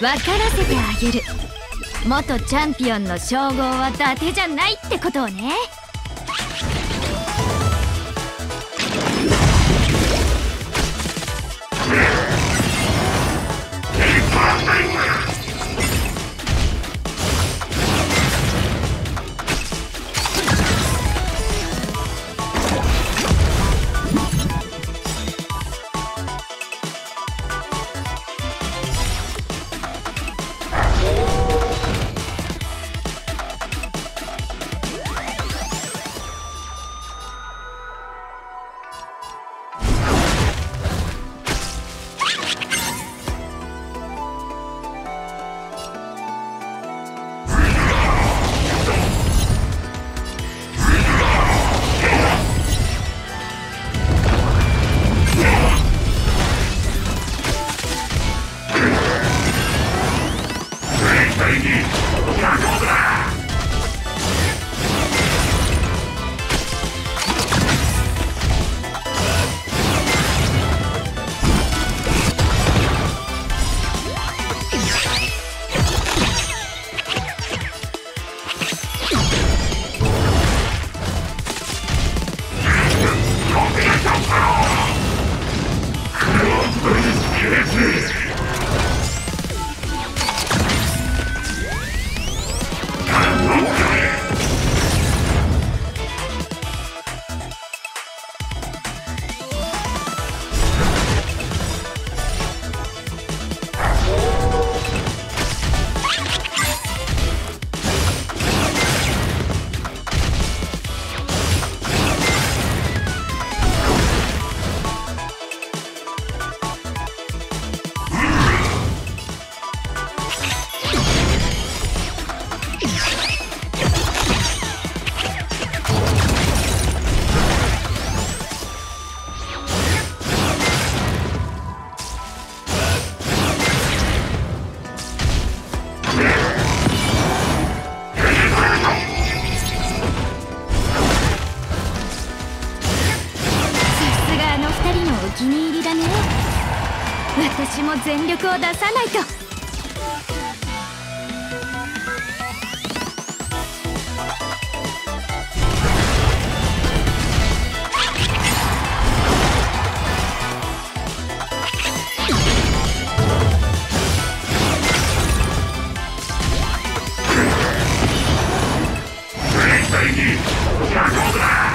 分からせてあげる。元チャンピオンの称号は伊達じゃないってことをね。さす気に入りだね。私も全力を出さないと。今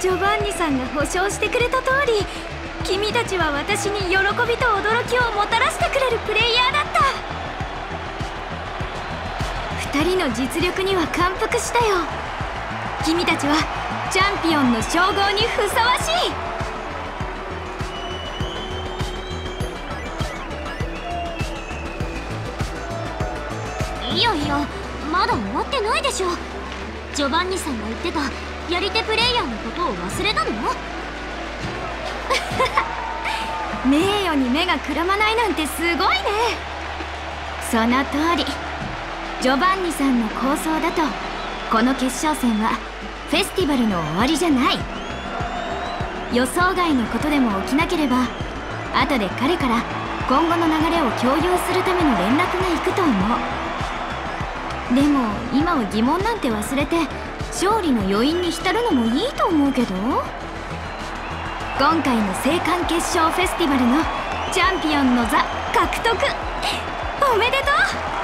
ジョバンニさんが保証してくれた通り君たちは私に喜びと驚きをもたらしてくれるプレイヤーだった。2人の実力には感服したよ。君たちはチャンピオンの称号にふさわしい。いやいやまだ終わってないでしょ。ジョバンニさんが言ってたやり手プレイヤーのことを忘れたの 名誉に目がくらまないなんてすごいね。その通り。ジョバンニさんの構想だとこの決勝戦はフェスティバルの終わりじゃない。予想外のことでも起きなければ後で彼から今後の流れを共有するための連絡が行くと思う。でも今は疑問なんて忘れて勝利の余韻に浸るのもいいと思うけど。今回の青函決勝フェスティバルのチャンピオンの座獲得。おめでとう。